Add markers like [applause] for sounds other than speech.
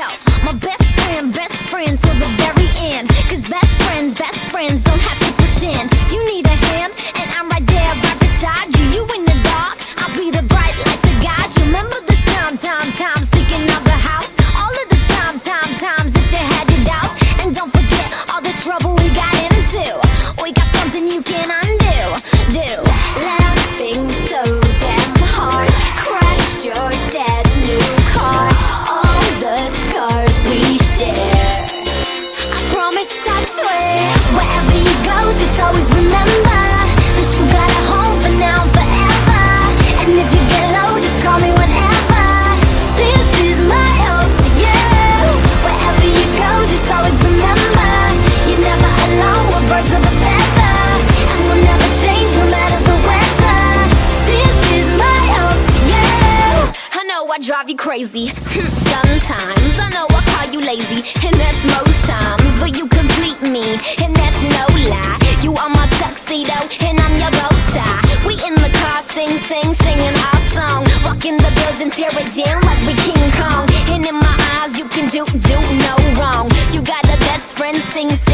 yo, my best friend, best friend till the I know I drive you crazy. [laughs] Sometimes I know I call you lazy, and that's most times. But you complete me, and that's no lie. You are my tuxedo, and I'm your bow tie. We in the car, sing, sing, singing our song. Rocking the building, tear it down like we King Kong. And in my eyes, you can do, do no wrong. You got a best friend, sing, sing